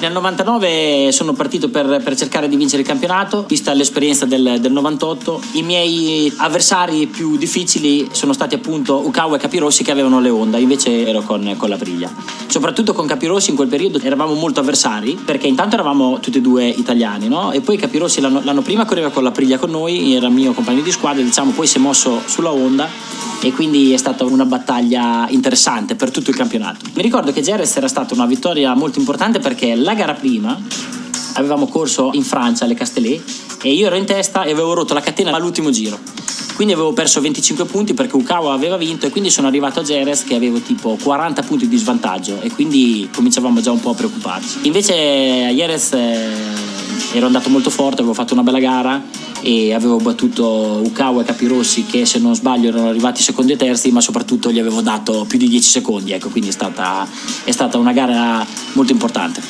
Nel 99 sono partito per, per cercare di vincere il campionato, vista l'esperienza del, del 98. I miei avversari più difficili sono stati appunto Ukawa e Capirossi che avevano le Honda, invece ero con, con la Priglia. Soprattutto con Capirossi in quel periodo eravamo molto avversari perché intanto eravamo tutti e due italiani, no? E poi Capirossi l'anno, l'anno prima correva con la Priglia con noi, era mio compagno di squadra, diciamo, poi si è mosso sulla Honda e quindi è stata una battaglia interessante per tutto il campionato. Mi ricordo che Jerez era stata una vittoria molto importante perché la gara prima avevamo corso in Francia alle Castellet e io ero in testa e avevo rotto la catena all'ultimo giro. Quindi avevo perso 25 punti perché Ukawa aveva vinto e quindi sono arrivato a Jerez che avevo tipo 40 punti di svantaggio e quindi cominciavamo già un po' a preoccuparci. Invece a Jerez eh, ero andato molto forte, avevo fatto una bella gara e avevo battuto Ukawa e Capirossi che se non sbaglio erano arrivati secondi e terzi ma soprattutto gli avevo dato più di 10 secondi ecco quindi è stata, è stata una gara molto importante